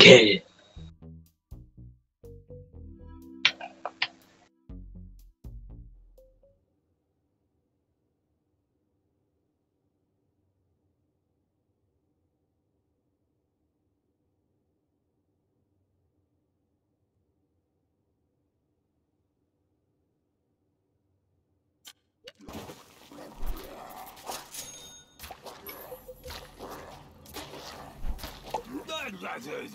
Okay. Monkey.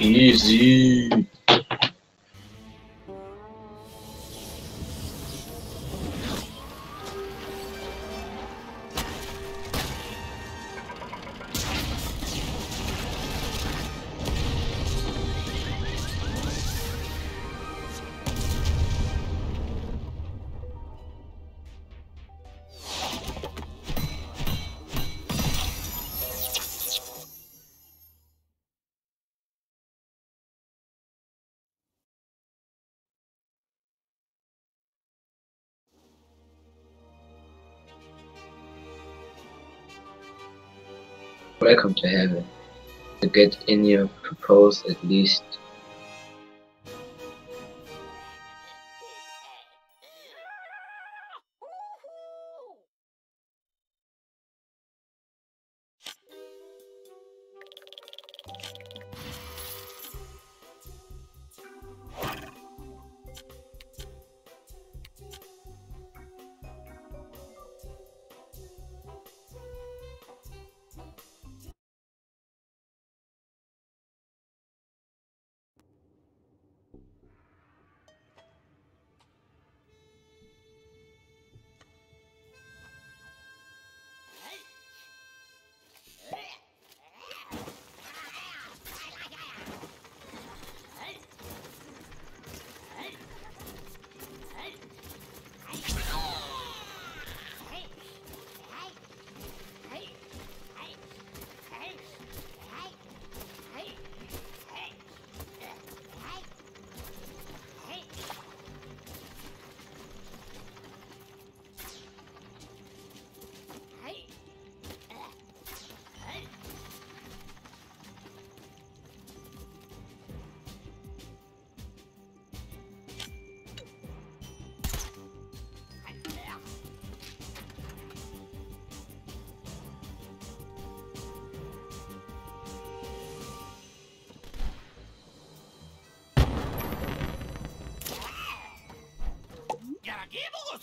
Easy. Welcome to heaven. To get in your purpose at least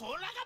こらが